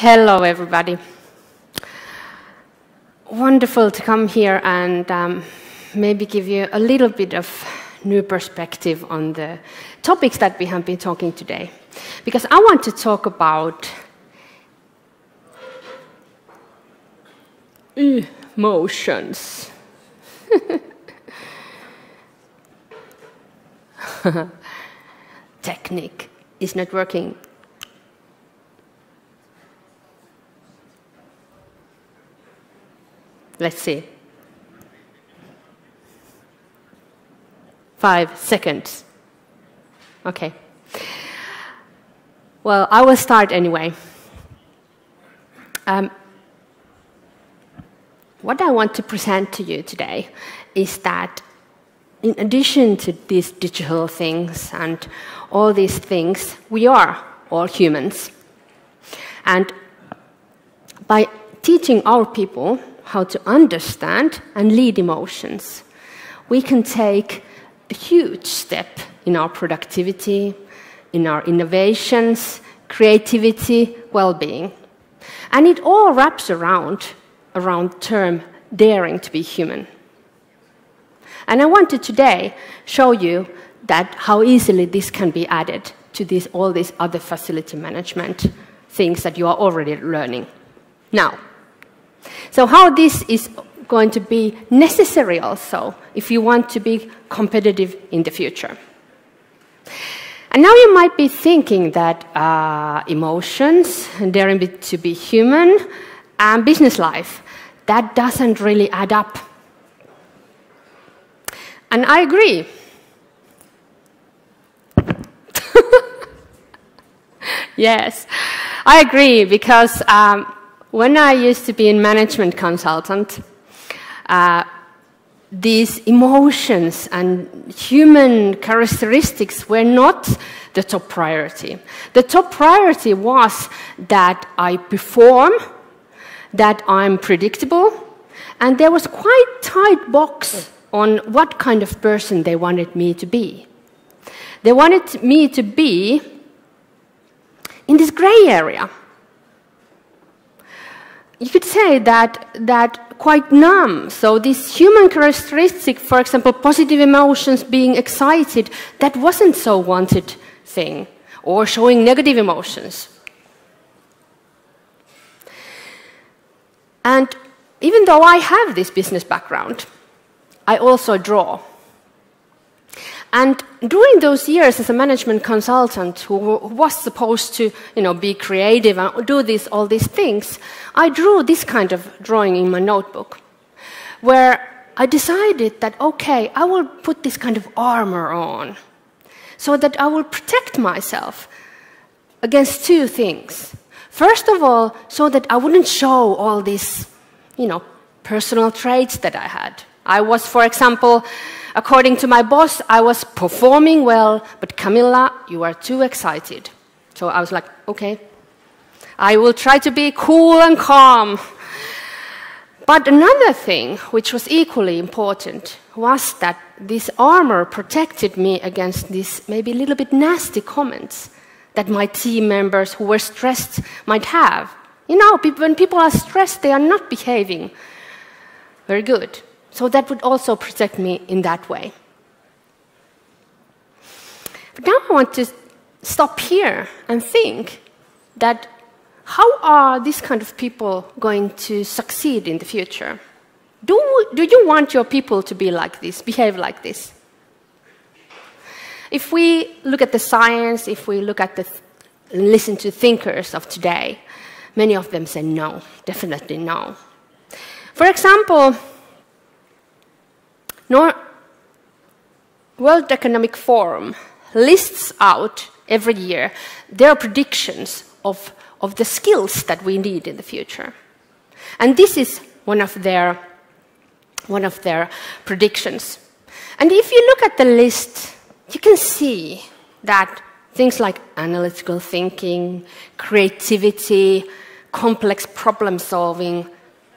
Hello, everybody. Wonderful to come here and um, maybe give you a little bit of new perspective on the topics that we have been talking today. Because I want to talk about emotions. Technique is not working. Let's see. Five seconds. Okay. Well, I will start anyway. Um, what I want to present to you today is that in addition to these digital things and all these things, we are all humans. And by teaching our people how to understand and lead emotions, we can take a huge step in our productivity, in our innovations, creativity, well being. And it all wraps around around the term daring to be human. And I want to today show you that how easily this can be added to this, all these other facility management things that you are already learning. Now, so how this is going to be necessary also if you want to be competitive in the future. And now you might be thinking that uh, emotions, daring to be human, and business life, that doesn't really add up. And I agree. yes, I agree because um, when I used to be a management consultant, uh, these emotions and human characteristics were not the top priority. The top priority was that I perform, that I'm predictable, and there was quite tight box on what kind of person they wanted me to be. They wanted me to be in this gray area. You could say that, that quite numb. So this human characteristic, for example, positive emotions, being excited, that wasn't so wanted thing, or showing negative emotions. And even though I have this business background, I also draw. And during those years as a management consultant who was supposed to you know, be creative and do this, all these things, I drew this kind of drawing in my notebook where I decided that, okay, I will put this kind of armor on so that I will protect myself against two things. First of all, so that I wouldn't show all these, you know, personal traits that I had. I was, for example, according to my boss, I was performing well, but Camilla, you are too excited. So I was like, okay, I will try to be cool and calm. But another thing, which was equally important, was that this armor protected me against these maybe a little bit nasty comments that my team members who were stressed might have. You know, when people are stressed, they are not behaving very good. So that would also protect me in that way. But now I want to stop here and think that how are these kind of people going to succeed in the future? Do, do you want your people to be like this, behave like this? If we look at the science, if we look at the listen to thinkers of today, many of them say no, definitely no. For example, nor World Economic Forum lists out every year their predictions of, of the skills that we need in the future. And this is one of their, one of their predictions. And if you look at the list, you can see that things like analytical thinking, creativity, complex problem solving,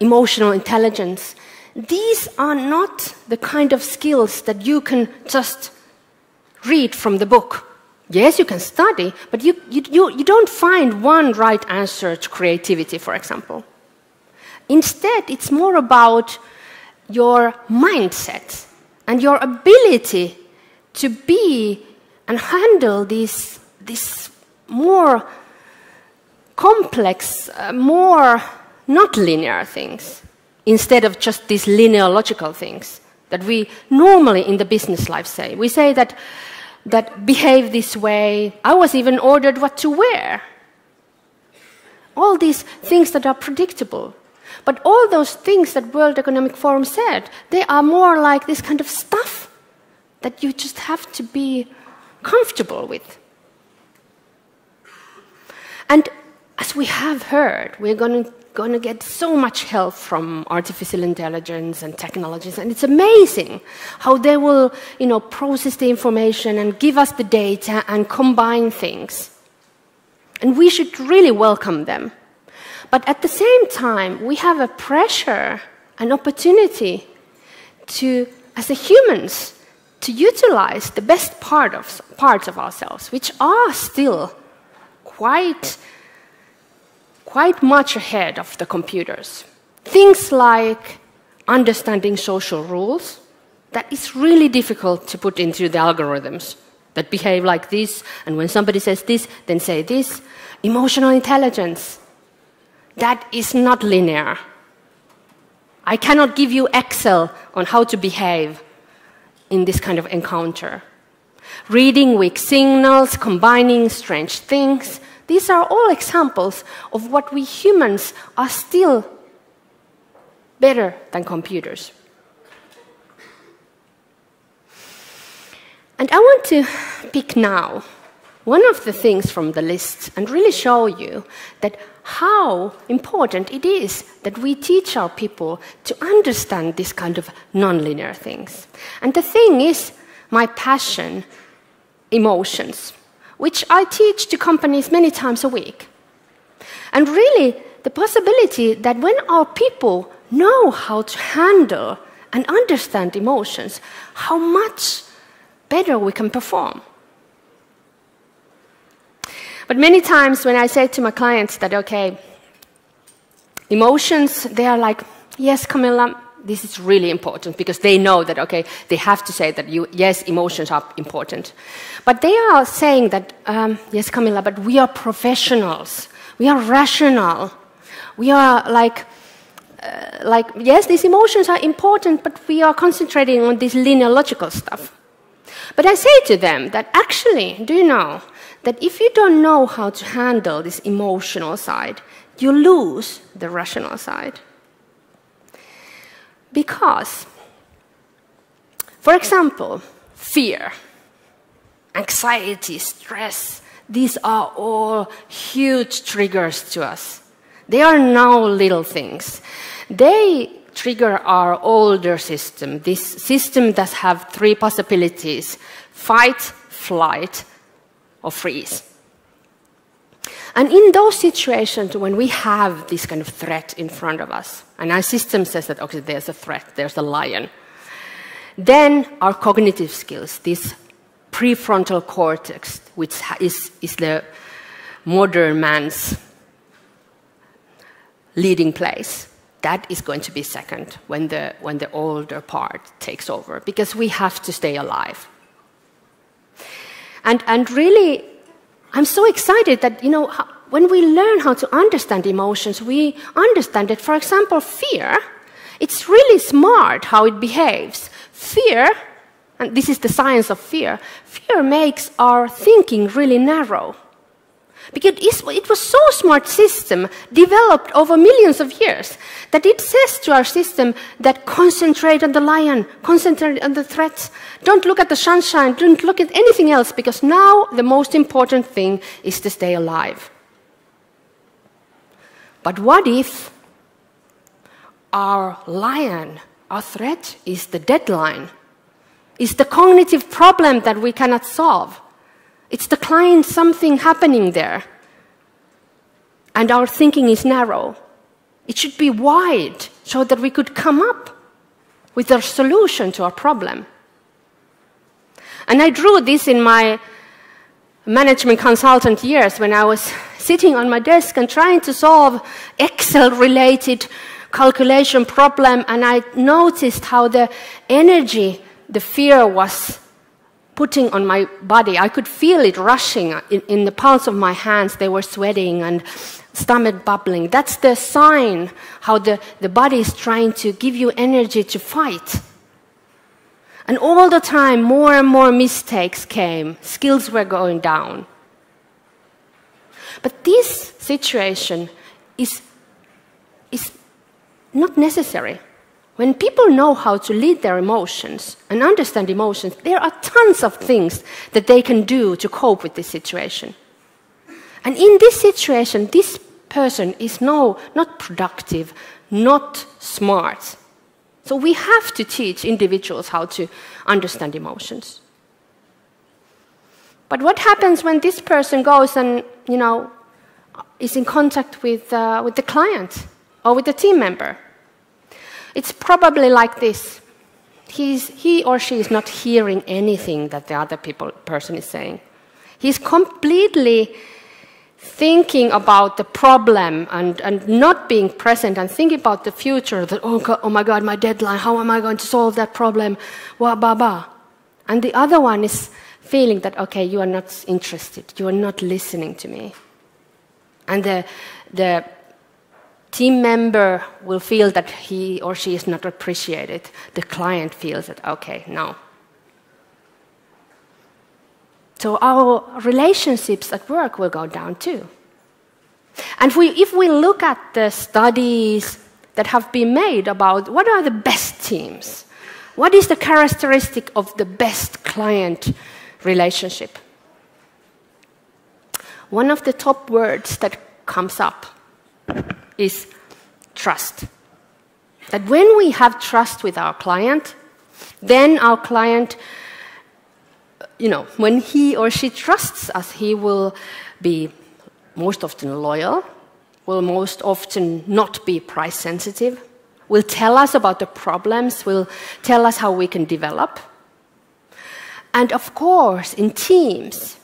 emotional intelligence, these are not the kind of skills that you can just read from the book. Yes, you can study, but you, you, you, you don't find one right answer to creativity, for example. Instead, it's more about your mindset and your ability to be and handle these, these more complex, uh, more not linear things, instead of just these linear logical things that we normally in the business life say. We say that, that behave this way. I was even ordered what to wear. All these things that are predictable. But all those things that World Economic Forum said, they are more like this kind of stuff that you just have to be comfortable with. And as we have heard, we're going to, going to get so much help from artificial intelligence and technologies, and it's amazing how they will, you know, process the information and give us the data and combine things. And we should really welcome them. But at the same time, we have a pressure, an opportunity to, as humans, to utilize the best part of, parts of ourselves, which are still quite, quite much ahead of the computers. Things like understanding social rules, that is really difficult to put into the algorithms that behave like this, and when somebody says this, then say this. Emotional intelligence, that is not linear. I cannot give you Excel on how to behave in this kind of encounter. Reading weak signals, combining strange things, these are all examples of what we humans are still better than computers. And I want to pick now one of the things from the list and really show you that how important it is that we teach our people to understand this kind of nonlinear things. And the thing is, my passion, emotions, which I teach to companies many times a week. And really, the possibility that when our people know how to handle and understand emotions, how much better we can perform. But many times when I say to my clients that, okay, emotions, they are like, yes, Camilla, this is really important because they know that, okay, they have to say that, you, yes, emotions are important. But they are saying that, um, yes, Camilla, but we are professionals. We are rational. We are like, uh, like, yes, these emotions are important, but we are concentrating on this linear logical stuff. But I say to them that actually, do you know that if you don't know how to handle this emotional side, you lose the rational side. Because, for example, fear, anxiety, stress, these are all huge triggers to us. They are no little things. They trigger our older system, this system that have three possibilities, fight, flight, or freeze. And in those situations when we have this kind of threat in front of us, and our system says that, okay, there's a threat, there's a lion, then our cognitive skills, this prefrontal cortex, which is, is the modern man's leading place, that is going to be second when the, when the older part takes over, because we have to stay alive. And, and really, I'm so excited that, you know, when we learn how to understand emotions, we understand that, for example, fear, it's really smart how it behaves. Fear, and this is the science of fear, fear makes our thinking really narrow. Because it was so smart system developed over millions of years that it says to our system that concentrate on the lion, concentrate on the threats. Don't look at the sunshine, don't look at anything else because now the most important thing is to stay alive. But what if our lion, our threat is the deadline, is the cognitive problem that we cannot solve? It's the client something happening there. And our thinking is narrow. It should be wide so that we could come up with a solution to our problem. And I drew this in my management consultant years when I was sitting on my desk and trying to solve Excel related calculation problem and I noticed how the energy the fear was putting on my body. I could feel it rushing in, in, the palms of my hands. They were sweating and stomach bubbling. That's the sign how the, the body is trying to give you energy to fight. And all the time, more and more mistakes came. Skills were going down. But this situation is, is not necessary. When people know how to lead their emotions and understand emotions, there are tons of things that they can do to cope with this situation. And in this situation, this person is no, not productive, not smart. So we have to teach individuals how to understand emotions. But what happens when this person goes and, you know, is in contact with, uh, with the client or with the team member? It's probably like this. He's, he or she is not hearing anything that the other people, person is saying. He's completely thinking about the problem and, and not being present and thinking about the future that, oh, God, oh my God, my deadline, how am I going to solve that problem? Wah, ba, ba. And the other one is feeling that, okay, you are not interested, you are not listening to me. And the, the team member will feel that he or she is not appreciated. The client feels that, okay, no. So our relationships at work will go down too. And we, if we look at the studies that have been made about what are the best teams, what is the characteristic of the best client relationship? One of the top words that comes up is trust. That when we have trust with our client, then our client, you know, when he or she trusts us, he will be most often loyal, will most often not be price sensitive, will tell us about the problems, will tell us how we can develop. And of course, in teams,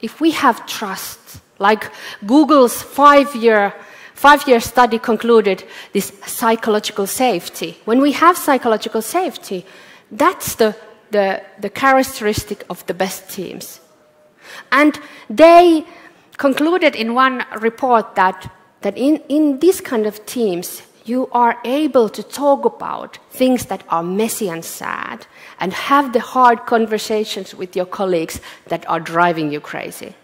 if we have trust, like Google's five year five year study concluded this psychological safety. When we have psychological safety, that's the, the, the characteristic of the best teams. And they concluded in one report that, that in, in these kind of teams, you are able to talk about things that are messy and sad and have the hard conversations with your colleagues that are driving you crazy.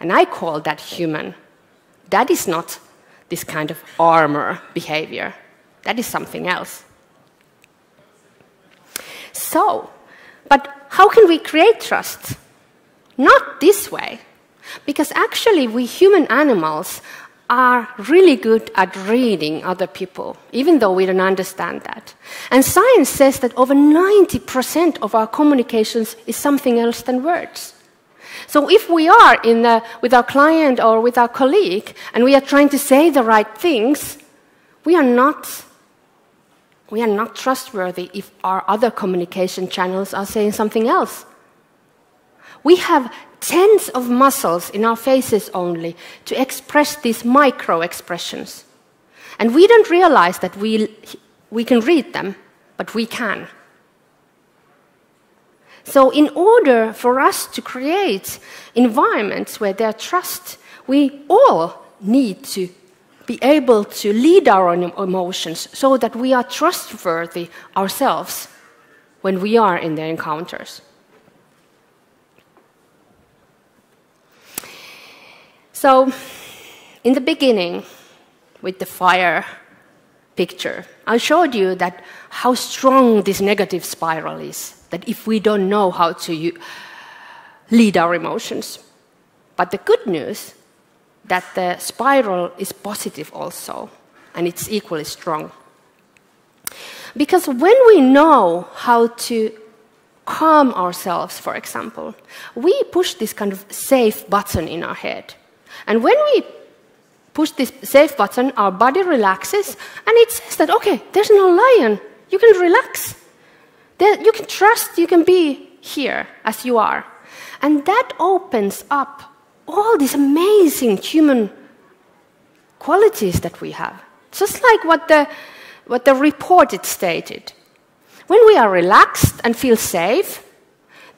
And I call that human. That is not this kind of armor behavior. That is something else. So, but how can we create trust? Not this way. Because actually, we human animals are really good at reading other people, even though we don't understand that. And science says that over 90% of our communications is something else than words. So if we are in with our client or with our colleague and we are trying to say the right things, we are not we are not trustworthy if our other communication channels are saying something else. We have tens of muscles in our faces only to express these micro expressions. And we don't realize that we, we can read them, but we can. So, in order for us to create environments where there's trust, we all need to be able to lead our own emotions so that we are trustworthy ourselves when we are in the encounters. So, in the beginning, with the fire picture, I showed you that how strong this negative spiral is that if we don't know how to lead our emotions. But the good news that the spiral is positive also, and it's equally strong. Because when we know how to calm ourselves, for example, we push this kind of safe button in our head. And when we push this safe button, our body relaxes, and it says that, okay, there's no lion, you can relax. You can trust you can be here as you are. And that opens up all these amazing human qualities that we have. Just like what the, what the report it stated. When we are relaxed and feel safe,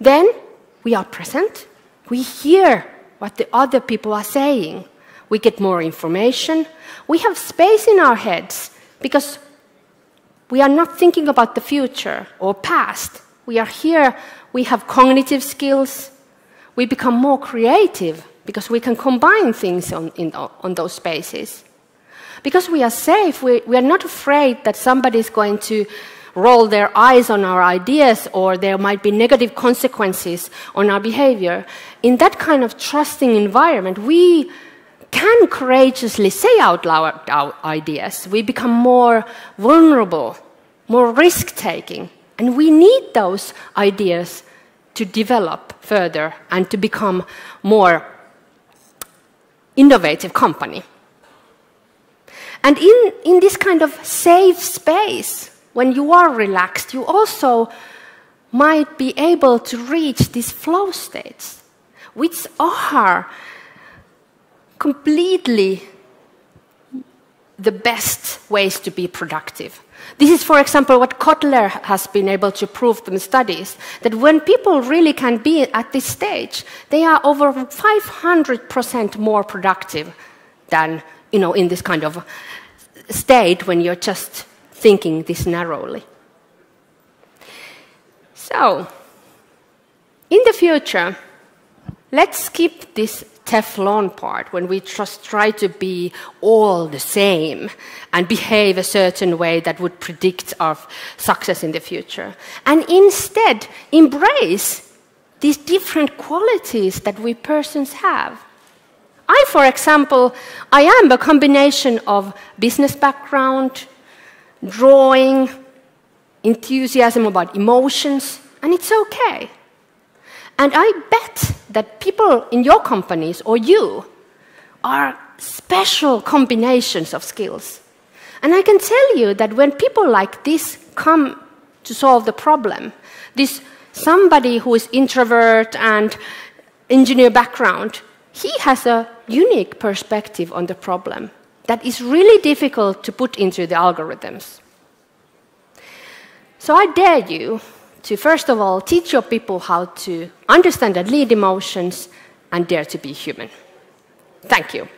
then we are present, we hear what the other people are saying, we get more information, we have space in our heads because we are not thinking about the future or past. We are here, we have cognitive skills, we become more creative because we can combine things on, in, on those spaces. Because we are safe, we, we are not afraid that somebody is going to roll their eyes on our ideas or there might be negative consequences on our behavior. In that kind of trusting environment, we can courageously say out loud our ideas. We become more vulnerable, more risk taking. And we need those ideas to develop further and to become more innovative company. And in, in this kind of safe space, when you are relaxed, you also might be able to reach these flow states, which are completely the best ways to be productive. This is, for example, what Kotler has been able to prove from studies that when people really can be at this stage, they are over 500% more productive than you know, in this kind of state when you're just thinking this narrowly. So, in the future, let's skip this Teflon part when we just try to be all the same and behave a certain way that would predict our success in the future. And instead, embrace these different qualities that we persons have. I, for example, I am a combination of business background, drawing, enthusiasm about emotions, and it's okay. And I bet that people in your companies or you are special combinations of skills. And I can tell you that when people like this come to solve the problem, this somebody who is introvert and engineer background, he has a unique perspective on the problem that is really difficult to put into the algorithms. So I dare you to, first of all, teach your people how to understand and lead emotions and dare to be human. Thank you.